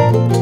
Música